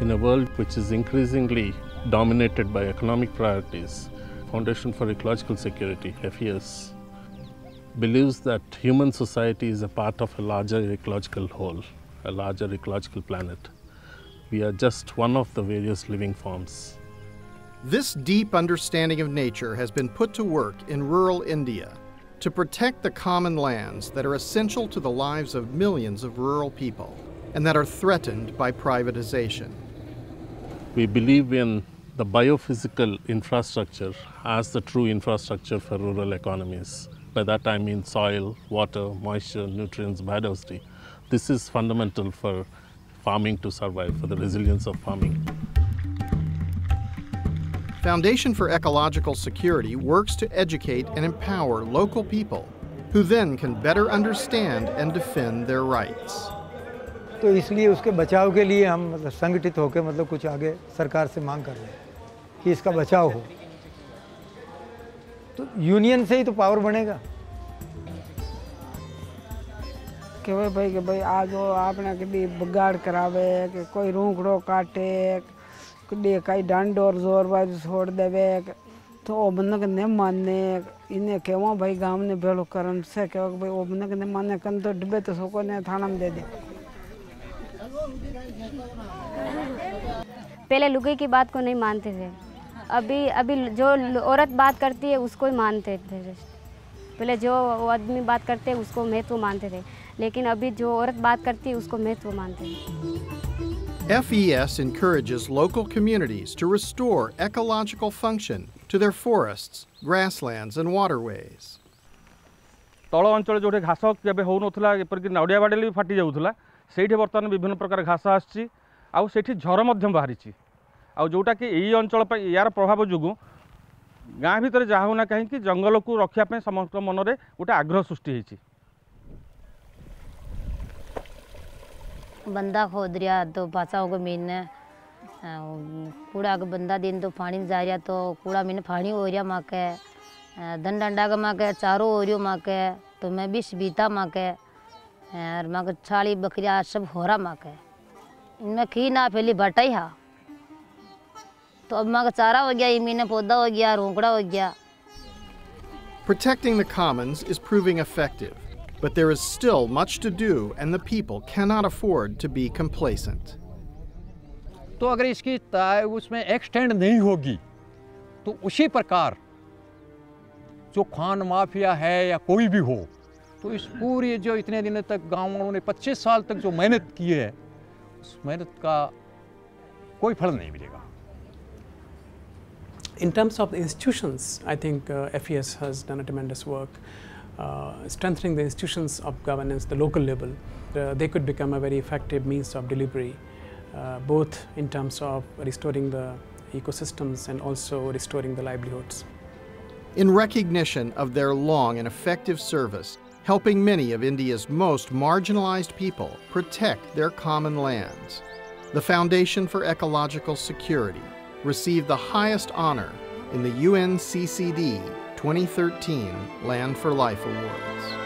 In a world which is increasingly dominated by economic priorities, Foundation for Ecological Security, FES, believes that human society is a part of a larger ecological whole, a larger ecological planet. We are just one of the various living forms. This deep understanding of nature has been put to work in rural India to protect the common lands that are essential to the lives of millions of rural people and that are threatened by privatization. We believe in the biophysical infrastructure as the true infrastructure for rural economies. By that I mean soil, water, moisture, nutrients, biodiversity. This is fundamental for farming to survive, for the resilience of farming. Foundation for Ecological Security works to educate and empower local people who then can better understand and defend their rights. तो इसलिए उसके बचाव के लिए हम मतलब संगठित होकर मतलब कुछ आगे सरकार से मांग कर रहे हैं कि इसका बचाव हो। तो यूनियन से ही तो पावर बनेगा। कि भाई भाई, कि भाई, आज वो आपने कभी बगाड़ करावे, कि कोई रूंखड़ो काटे कभी कहीं डंड और जोरबाज छोड़ देवे तो वो बंदक नहीं मानने, इन्हें कहो भाई, गाँव ने भेड़ो कर्म से कहो भाई, वो बंदक नहीं माने कम तो डिब्बे तो सोको ने थाना में दे दे। पहले लुगाई की बात को नहीं मानते थे अभी अभी जो औरत बात करती है उसको ही मानते थे पहले जो आदमी बात करते हैं उसको महत्व मानते थे लेकिन अभी जो औरत बात करती है उसको महत्व मानते हैं FES encourages local communities to restore ecological function to their forests, grasslands, and waterways. ତଳ ଅଞ୍ଚଳ ଯେଉଁଠି ଘାସ କେବେ ହେଉନଥିଲା ଏପରିକି ନଡ଼ିଆ ବାଡ଼େଲି ବି ଫାଟି ଯାଉଥିଲା ସେଇଠି ବର୍ତ୍ତମାନ ବିଭିନ୍ନ ପ୍ରକାର ଘାସ ଆସିଛି ଆଉ ସେଇଠି ଝର ମଧ୍ୟ ବାହାରିଛି ଆଉ ଯେଉଁଟାକି ଏଇ ଅଞ୍ଚଳ ପାଇଁ ଏହାର ପ୍ରଭାବ ଯୋଗୁଁ ଗାଁ ଭିତରେ ଯାହା ହେଉନା କାହିଁକି ଜଙ୍ଗଲକୁ ରଖିବା ପାଇଁ ସମସ୍ତଙ୍କ ମନରେ ଗୋଟେ ଆଗ୍ରହ ସୃଷ୍ଟି ହେଇଛି बंदा खोद रहा तो पासा होगा मीन कूड़ा का बंदा दिन तो पानी जा रहा तो कूड़ा मीन पानी हो रहा माँ के धन डंडा का माँ के चारों हो रही माँ के तो मैं भी बीता माँ के और माँ के छाली बकरिया सब हो रहा माँ के इनमें खी ना फैली बटा ही हा तो अब माँ का चारा हो गया मीन पौधा हो गया रोकड़ा हो गया Protecting the commons is proving effective, but there is still much to do and the people cannot afford to be complacent. तो अगर इसकी उसमें एक्सटेंड नहीं होगी तो उसी प्रकार जो खान माफिया है या कोई भी हो तो इस पूरी जो इतने दिनों तक गाँव वालों ने 25 साल तक जो मेहनत की है उस मेहनत का कोई फल नहीं मिलेगा In terms of the institutions, I think uh, FES has done a tremendous work. Uh, strengthening the institutions of governance, the local level, uh, they could become a very effective means of delivery, uh, both in terms of restoring the ecosystems and also restoring the livelihoods. In recognition of their long and effective service, helping many of India's most marginalized people protect their common lands, the Foundation for Ecological Security received the highest honor in the UNCCD 2013 Land for Life Awards.